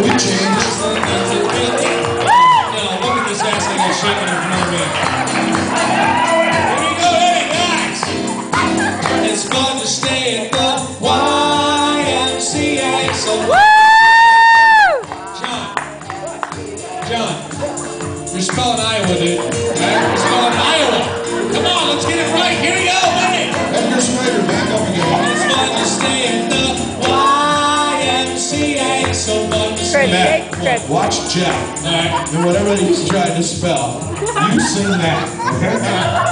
we changed. No, look at this ass I shaking in front of me. Here we go, hey guys! It's fun to stay at the YMCA. So, John, John, you're spelling Iowa, dude. You're spelling Iowa. Come on, let's get it right. Here we go, buddy. Edgar Snyder, back up again. It's fun to stay at the YMCA. So fun to stay Chris, at take Chris. Watch Jeff. All right. And whatever he's trying to spell, you sing that. Okay?